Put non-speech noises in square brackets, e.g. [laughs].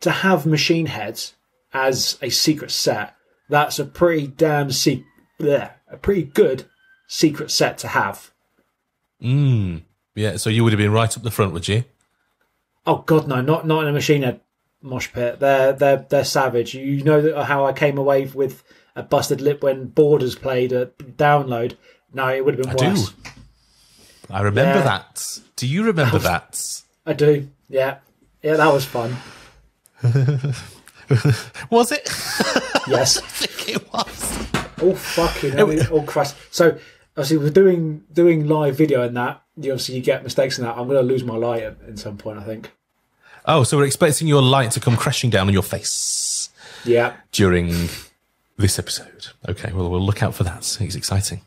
to have Machine Heads as a secret set, that's a pretty damn se- bleh, a pretty good secret set to have. Mm. Yeah, so you would have been right up the front, would you? Oh God, no, not not in a Machine Head mosh pit. They're they're they're savage. You know that- how I came away with a busted lip when Borders played a Download. No, it would have been I do. worse. I remember Yeah. that. Do you remember that? I do. Yeah, yeah, that was fun. [laughs] Was it? [laughs] Yes. I think it was. Oh fucking hell! Oh Christ! So obviously we're doing doing live video and that. You obviously you get mistakes in that. I'm going to lose my light at, at some point. I think. Oh, so we're expecting your light to come crashing down on your face Yeah. during this episode. Okay, well, we'll look out for that. It's exciting.